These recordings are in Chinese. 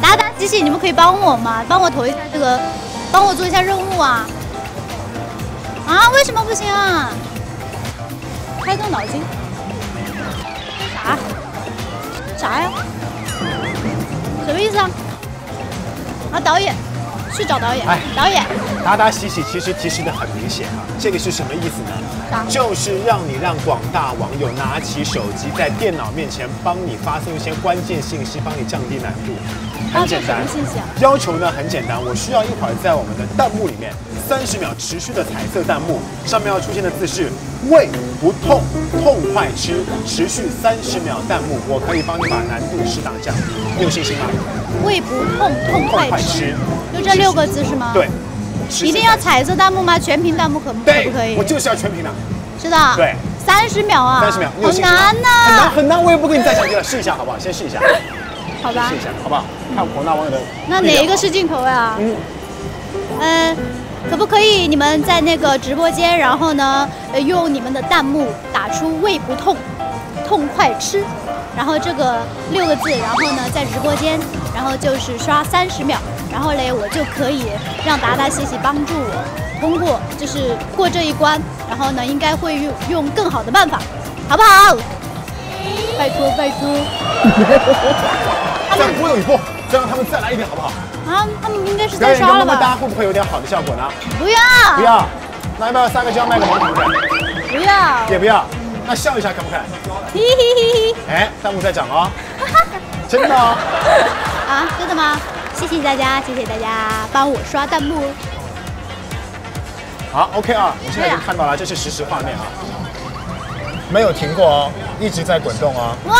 达达机器，你们可以帮我吗？帮我投一下这个，帮我做一下任务啊！啊，为什么不行啊？开动脑筋，啥？啥呀？什么意思啊？啊，导演，去找导演。哎导演，达达喜喜其实提示的很明显啊，这个是什么意思呢？啥就是让你让广大网友拿起手机，在电脑面前帮你发送一些关键信息，帮你降低难度。很简单啊，要求呢很简单，我需要一会儿在我们的弹幕里面三十秒持续的彩色弹幕，上面要出现的字是胃不痛，痛快吃，持续三十秒弹幕，我可以帮你把难度适当降低，你有信心吗？胃不痛，痛快吃，就这六个字是吗？。对，一定要彩色弹幕吗？全屏弹幕可可不可以？我就是要全屏的。是的。对。三十秒啊！三十秒，好难呐、很难很难，我也不跟你再讲解了，试一下好不好？先试一下，好吧试一，下好不好？看广大网友的。那哪一个是？镜头呀？嗯，嗯，可不可以你们在那个直播间，然后呢，呃，用你们的弹幕打出“胃不痛，痛快吃”，然后这个六个字，然后呢，在直播间，然后就是刷三十秒，然后嘞，我就可以让达达西西帮助我通过，就是过这一关，然后呢，应该会用用更好的办法，好不好？拜托拜托再播一波，再让他们再来一遍好不好？啊！他们应该是在刷了个么么哒，吧？会不会有点好的效果呢？不要不要，那要不要三个姜卖个萌同志？不要，也不要，那笑一下可不可以？嘿嘿嘿嘿。哎，弹幕在涨哦，真的哦。啊，真的吗？谢谢大家，谢谢大家帮我刷弹幕。好，OK 啊，我现在已经看到了，这是实时画面啊，没有停过哦，一直在滚动哦。哇，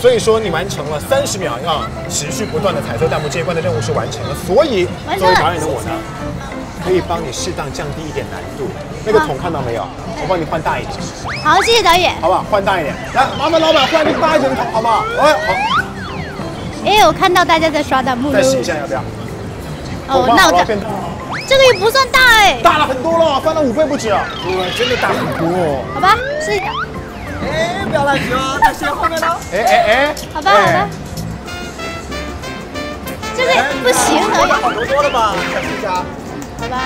所以说你完成了三十秒要持续不断的彩色弹幕这一关的任务是完成了，所以作为导演的我呢，可以帮你适当降低一点难度。那个桶看到没有？我帮你换大一点，好，谢谢导演。好不好？换大一点，来，麻烦老板换一个大一点的桶，好不好？哎，好，哎，我看到大家在刷弹幕了。再试一下要不要？哦，那我这好了变大这个也不算大哎，大了很多了，翻了五倍不止。对，真的大很多。哦好吧，试一下。哎，不要乱急哦，在先后面呢。哎哎哎，好吧，好吧。这个不行，可以。好多多了吧？再试一下。好吧。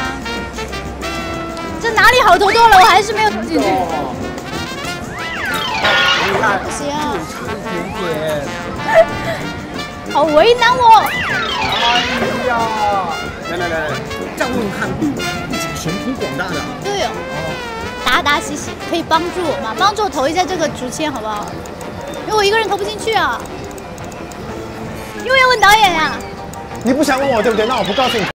这哪里好投多了？我还是没有投进去。哦，你看，不行啊，差一点点。好为难我。哎呀，来来来来，这样问问看，一起神通广大的。对哦。达达西西，可以帮助我吗？帮助我投一下这个竹签好不好？因为我一个人投不进去啊。因为要问导演呀、你不想问我对不对？那我不告诉你。